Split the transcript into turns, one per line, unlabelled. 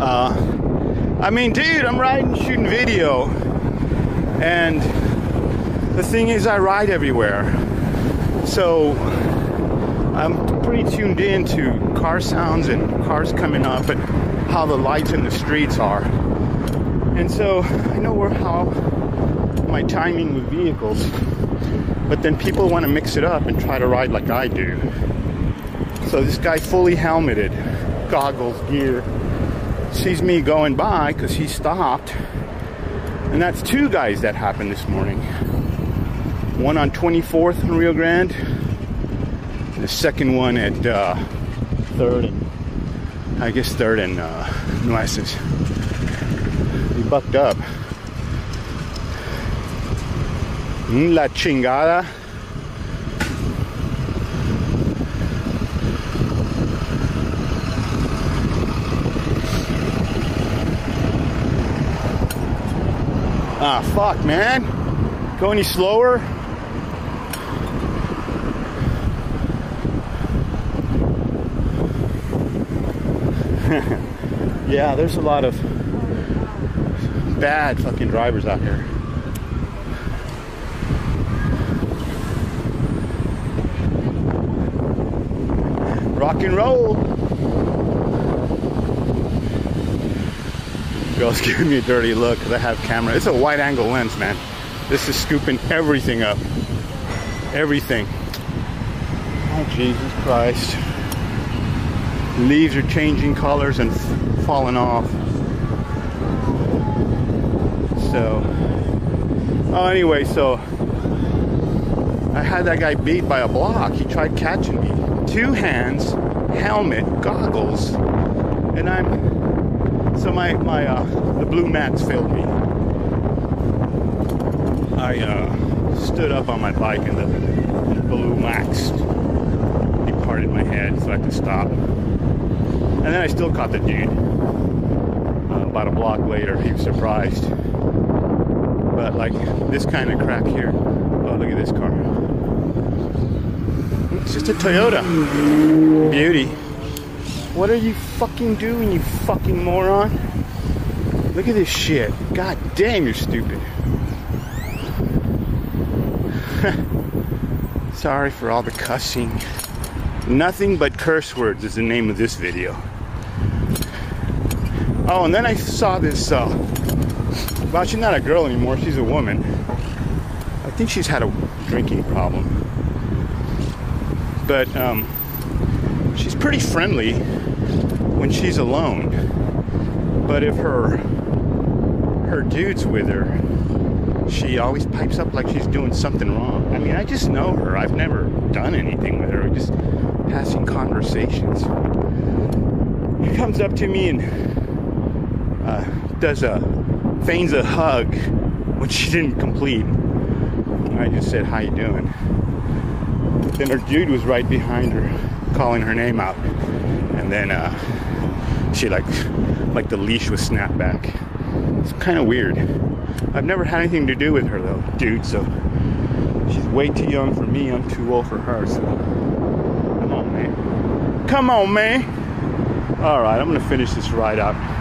Uh, I mean, dude, I'm riding, shooting video, and the thing is, I ride everywhere. So I'm pretty tuned in to car sounds and cars coming up and how the lights in the streets are. And so I know where how my timing with vehicles. But then people want to mix it up and try to ride like I do. So this guy fully helmeted, goggles, gear, sees me going by because he stopped. And that's two guys that happened this morning. One on 24th in Rio Grande, the second one at uh, 3rd and I guess 3rd and uh, Nueces. He bucked up. La chingada. Ah, fuck, man. Go any slower? yeah, there's a lot of bad fucking drivers out here. Rock and roll. Girl's giving me a dirty look because I have camera. It's a wide angle lens, man. This is scooping everything up. Everything. Oh, Jesus Christ. Leaves are changing colors and falling off. So, oh, anyway, so I had that guy beat by a block. He tried catching me. Two hands, helmet, goggles, and I'm so my my uh, the blue mats failed me. I uh, stood up on my bike and the, blue max departed my head, so I had to stop. And then I still caught the dude. Uh, about a block later, he was surprised. But like this kind of crack here. Oh, look at this car. It's just a Toyota. Beauty. What are you fucking doing, you fucking moron? Look at this shit. God damn, you're stupid. Sorry for all the cussing. Nothing but curse words is the name of this video. Oh, and then I saw this, uh, well, she's not a girl anymore, she's a woman. I think she's had a drinking problem. But um, she's pretty friendly when she's alone. But if her her dude's with her, she always pipes up like she's doing something wrong. I mean, I just know her. I've never done anything with her. We're just passing conversations. She comes up to me and uh, does a feigns a hug which she didn't complete. I just said, "How you doing?" Then her dude was right behind her, calling her name out, and then uh, she like like the leash was snapped back. It's kind of weird. I've never had anything to do with her though, dude. So she's way too young for me. I'm too old for her. So come on, man. Come on, man. All right, I'm gonna finish this ride out.